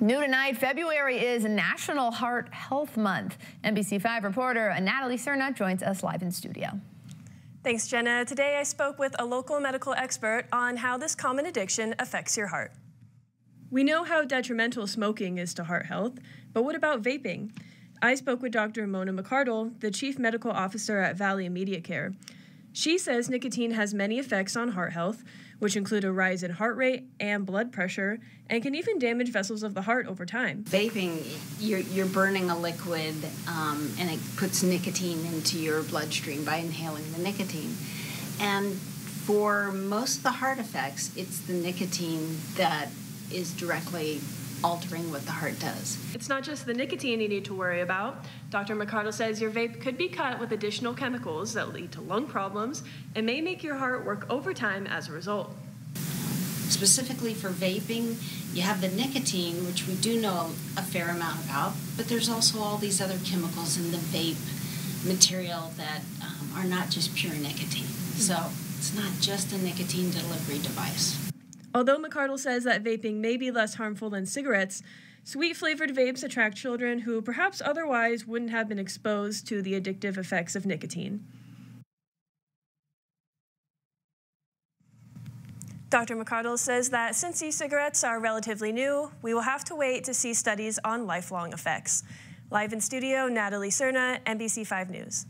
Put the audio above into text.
New tonight, February is National Heart Health Month. NBC5 reporter Natalie Cerna joins us live in studio. Thanks, Jenna. Today I spoke with a local medical expert on how this common addiction affects your heart. We know how detrimental smoking is to heart health, but what about vaping? I spoke with Dr. Mona McArdle, the Chief Medical Officer at Valley Immediate Care. She says nicotine has many effects on heart health, which include a rise in heart rate and blood pressure, and can even damage vessels of the heart over time. Vaping, you're, you're burning a liquid um, and it puts nicotine into your bloodstream by inhaling the nicotine. And for most of the heart effects, it's the nicotine that is directly altering what the heart does. It's not just the nicotine you need to worry about. Dr. McArdle says your vape could be cut with additional chemicals that lead to lung problems and may make your heart work overtime as a result. Specifically for vaping, you have the nicotine, which we do know a fair amount about, but there's also all these other chemicals in the vape material that um, are not just pure nicotine. So it's not just a nicotine delivery device. Although McArdle says that vaping may be less harmful than cigarettes, sweet flavored vapes attract children who perhaps otherwise wouldn't have been exposed to the addictive effects of nicotine. Dr. McArdle says that since e-cigarettes are relatively new, we will have to wait to see studies on lifelong effects. Live in studio, Natalie Cerna, NBC5 News.